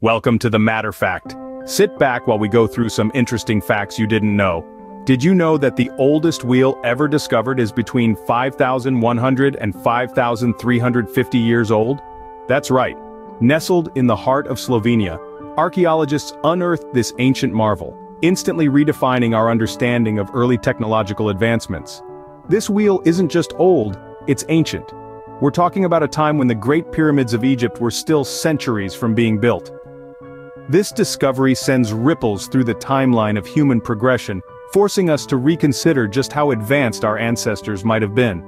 Welcome to the Matter Fact. Sit back while we go through some interesting facts you didn't know. Did you know that the oldest wheel ever discovered is between 5,100 and 5,350 years old? That's right. Nestled in the heart of Slovenia, archaeologists unearthed this ancient marvel, instantly redefining our understanding of early technological advancements. This wheel isn't just old, it's ancient. We're talking about a time when the Great Pyramids of Egypt were still centuries from being built. This discovery sends ripples through the timeline of human progression, forcing us to reconsider just how advanced our ancestors might have been.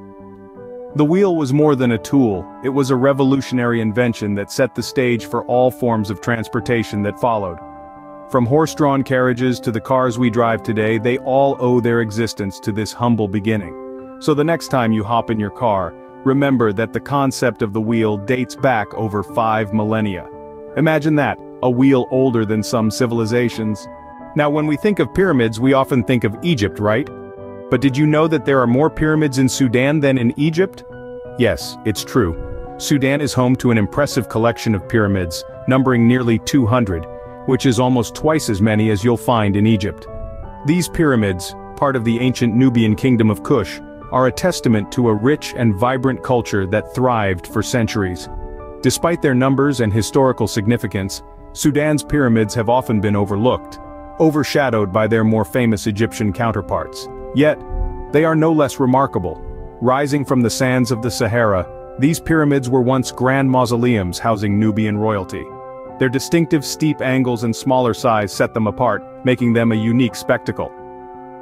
The wheel was more than a tool, it was a revolutionary invention that set the stage for all forms of transportation that followed. From horse-drawn carriages to the cars we drive today, they all owe their existence to this humble beginning. So the next time you hop in your car, Remember that the concept of the wheel dates back over five millennia. Imagine that, a wheel older than some civilizations. Now when we think of pyramids we often think of Egypt, right? But did you know that there are more pyramids in Sudan than in Egypt? Yes, it's true. Sudan is home to an impressive collection of pyramids, numbering nearly 200, which is almost twice as many as you'll find in Egypt. These pyramids, part of the ancient Nubian kingdom of Kush, are a testament to a rich and vibrant culture that thrived for centuries. Despite their numbers and historical significance, Sudan's pyramids have often been overlooked, overshadowed by their more famous Egyptian counterparts. Yet, they are no less remarkable. Rising from the sands of the Sahara, these pyramids were once grand mausoleums housing Nubian royalty. Their distinctive steep angles and smaller size set them apart, making them a unique spectacle.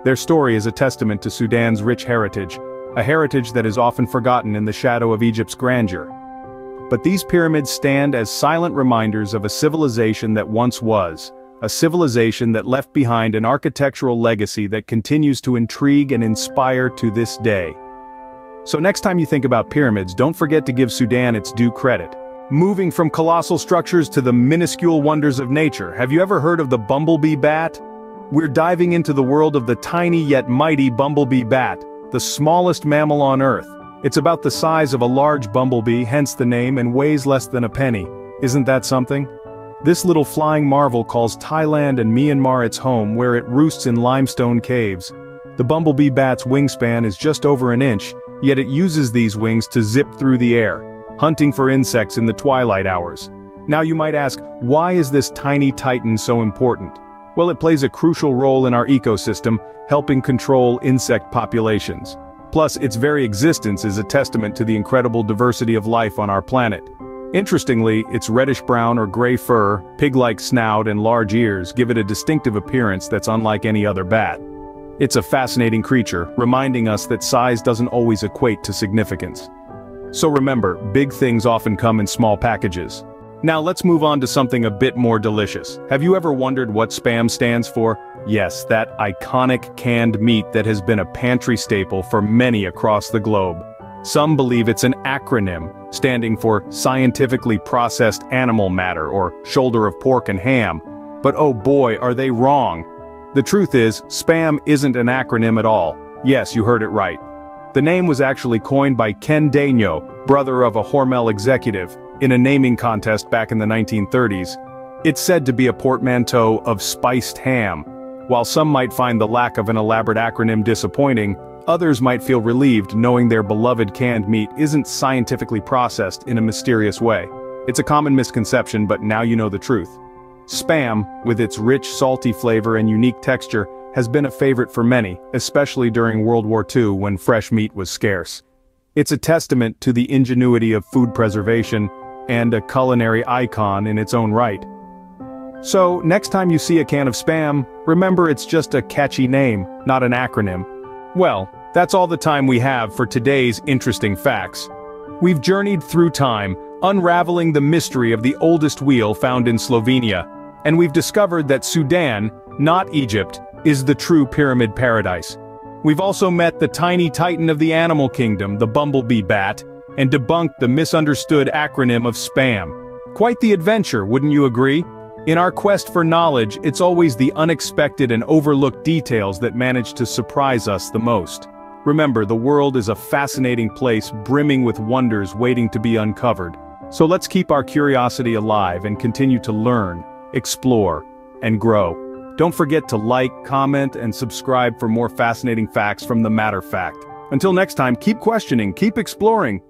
Their story is a testament to Sudan's rich heritage, a heritage that is often forgotten in the shadow of Egypt's grandeur. But these pyramids stand as silent reminders of a civilization that once was, a civilization that left behind an architectural legacy that continues to intrigue and inspire to this day. So next time you think about pyramids don't forget to give Sudan its due credit. Moving from colossal structures to the minuscule wonders of nature, have you ever heard of the bumblebee bat? We're diving into the world of the tiny yet mighty bumblebee bat, the smallest mammal on Earth. It's about the size of a large bumblebee, hence the name, and weighs less than a penny. Isn't that something? This little flying marvel calls Thailand and Myanmar its home where it roosts in limestone caves. The bumblebee bat's wingspan is just over an inch, yet it uses these wings to zip through the air, hunting for insects in the twilight hours. Now you might ask, why is this tiny titan so important? Well it plays a crucial role in our ecosystem, helping control insect populations. Plus, its very existence is a testament to the incredible diversity of life on our planet. Interestingly, its reddish-brown or gray fur, pig-like snout and large ears give it a distinctive appearance that's unlike any other bat. It's a fascinating creature, reminding us that size doesn't always equate to significance. So remember, big things often come in small packages. Now let's move on to something a bit more delicious. Have you ever wondered what SPAM stands for? Yes, that iconic canned meat that has been a pantry staple for many across the globe. Some believe it's an acronym, standing for Scientifically Processed Animal Matter or Shoulder of Pork and Ham. But oh boy, are they wrong. The truth is, SPAM isn't an acronym at all. Yes, you heard it right. The name was actually coined by Ken Daigneault, brother of a Hormel executive, in a naming contest back in the 1930s. It's said to be a portmanteau of spiced ham. While some might find the lack of an elaborate acronym disappointing, others might feel relieved knowing their beloved canned meat isn't scientifically processed in a mysterious way. It's a common misconception but now you know the truth. Spam, with its rich salty flavor and unique texture, has been a favorite for many, especially during World War II when fresh meat was scarce. It's a testament to the ingenuity of food preservation and a culinary icon in its own right. So, next time you see a can of Spam, remember it's just a catchy name, not an acronym. Well, that's all the time we have for today's interesting facts. We've journeyed through time, unraveling the mystery of the oldest wheel found in Slovenia, and we've discovered that Sudan, not Egypt, is the true pyramid paradise. We've also met the tiny titan of the animal kingdom, the bumblebee bat, and debunked the misunderstood acronym of SPAM. Quite the adventure, wouldn't you agree? In our quest for knowledge, it's always the unexpected and overlooked details that manage to surprise us the most. Remember, the world is a fascinating place brimming with wonders waiting to be uncovered. So let's keep our curiosity alive and continue to learn, explore, and grow. Don't forget to like, comment, and subscribe for more fascinating facts from the Matter Fact. Until next time, keep questioning, keep exploring,